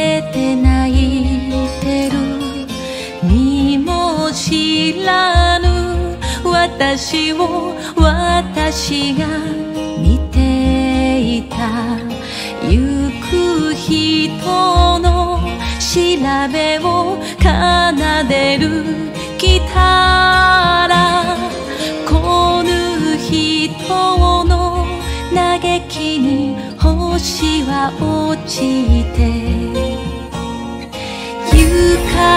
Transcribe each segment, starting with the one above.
れて泣いてる。にも知らぬ。私を私が見ていた。行く人の調べを奏でる。ギタラこぬ人の嘆きに星は落ちて。Luca.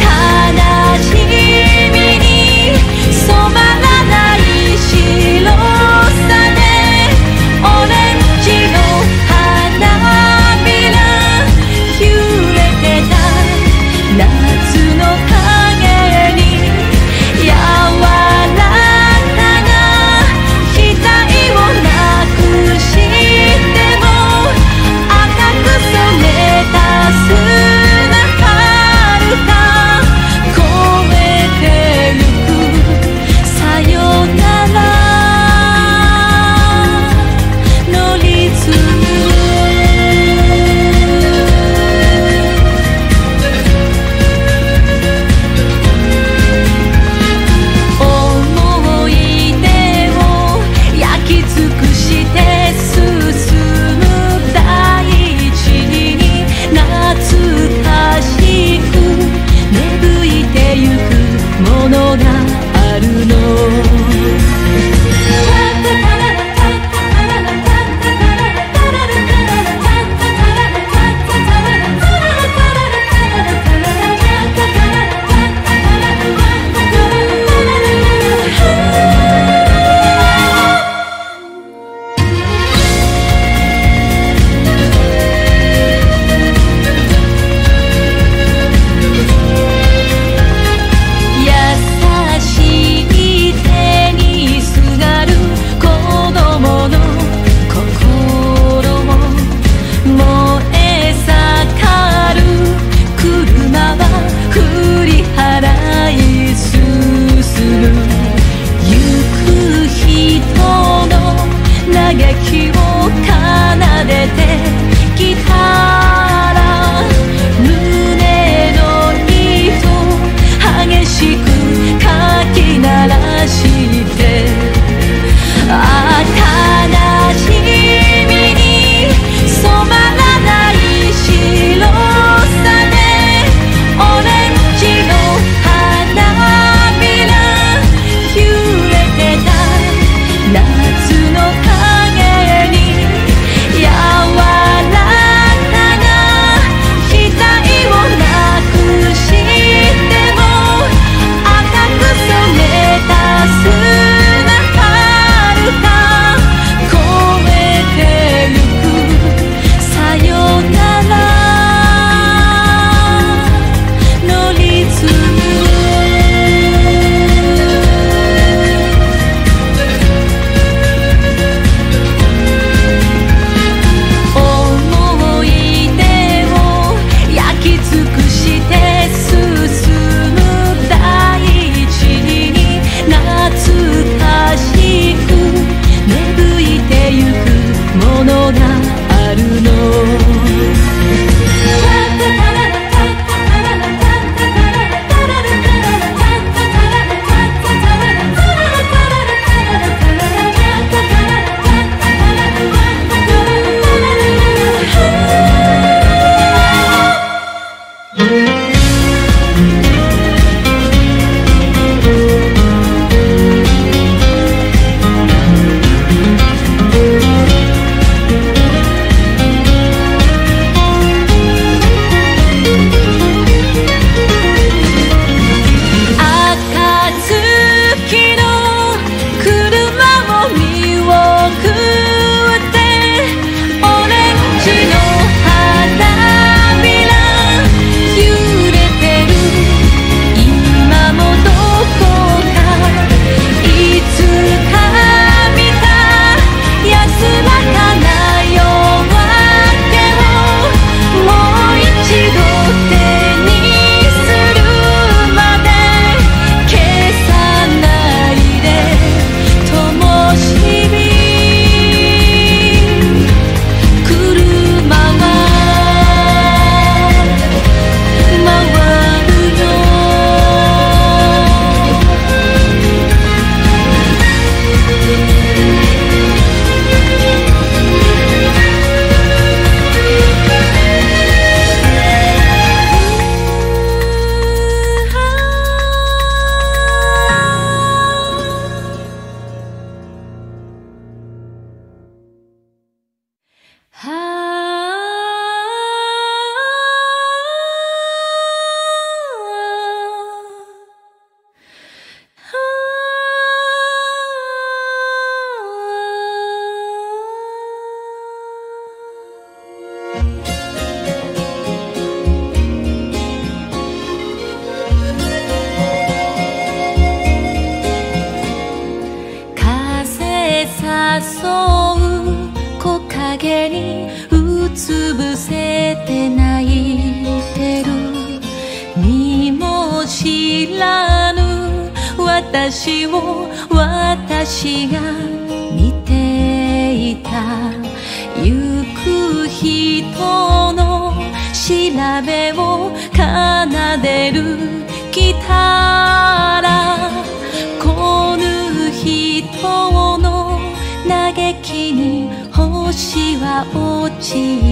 다 影にうつ伏せて泣いてる。身も知らぬ私を私が見ていた。行く人の調べを奏でるギター来ぬ人の嘆きに星は落ちる